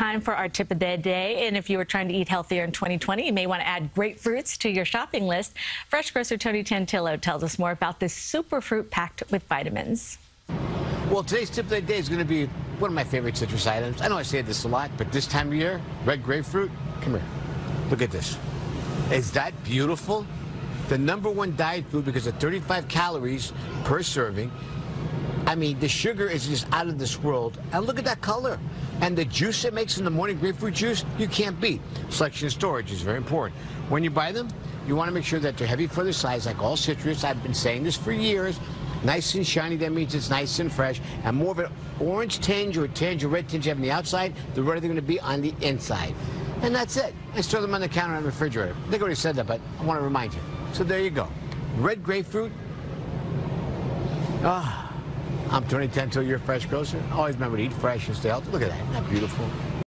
time for our tip of the day. And if you are trying to eat healthier in 2020, you may want to add grapefruits to your shopping list. Fresh grocer Tony Tantillo tells us more about this super fruit packed with vitamins. Well, today's tip of the day is going to be one of my favorite citrus items. I know I say this a lot, but this time of year, red grapefruit, come here. Look at this. Is that beautiful? The number one diet food because of 35 calories per serving. I mean, the sugar is just out of this world. And look at that color. And the juice it makes in the morning, grapefruit juice, you can't beat. Selection and storage is very important. When you buy them, you want to make sure that they're heavy for their size, like all citrus. I've been saying this for years. Nice and shiny, that means it's nice and fresh. And more of an orange tinge or a tinge or red tinge you have on the outside, the redder they're going to be on the inside. And that's it. I store them on the counter in the refrigerator. I think I already said that, but I want to remind you. So there you go. Red grapefruit. Ah. I'm Tony Tantillo, your fresh grocer. Always remember to eat fresh and stay healthy. Look at that. Isn't that beautiful?